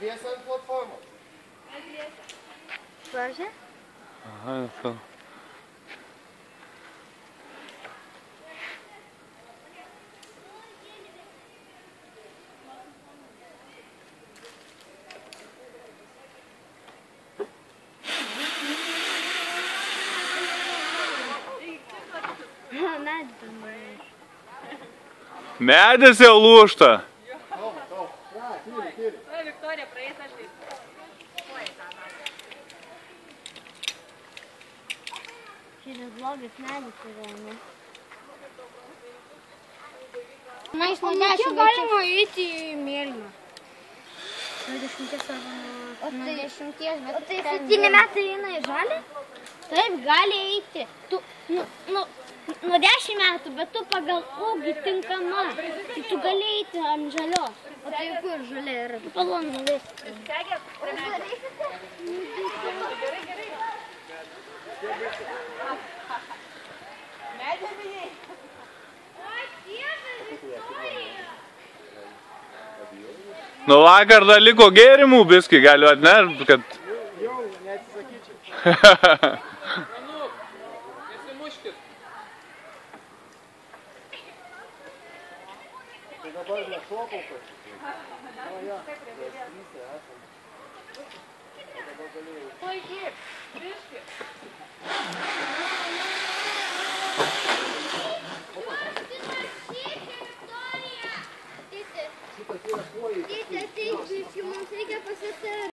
Dviese ant platformos. Proszę? Aha, no to... Lūšta. Toma, toma. Na, tira, tira. Oi, Victoria, praeis aš taip. Šitas blogas medis yra, ne? Na, iš nuo dešimt galima įeiti į mėlyną. Nuo dešimties arba nuo... Nuo dešimties, bet... O tai septyni metai eina į žalį? Taip, gali eiti. Tu, nu, nu, nuo dešimt metų, bet tu pagal ūgį tinkama. Tai tu gali eiti ant žalios. O tai kur žalia yra? Palonų viskas. Segė, prie Nu vakar dar liko gėrimų biski, galiu atnešt, kad... Jau, neatsisakyčiau. Nesimuškit. Tai dabar nešokau pas. Nu, jo. Visi esam. Dabar galėjau. Laikyk, biški. Quindi te ti smonti che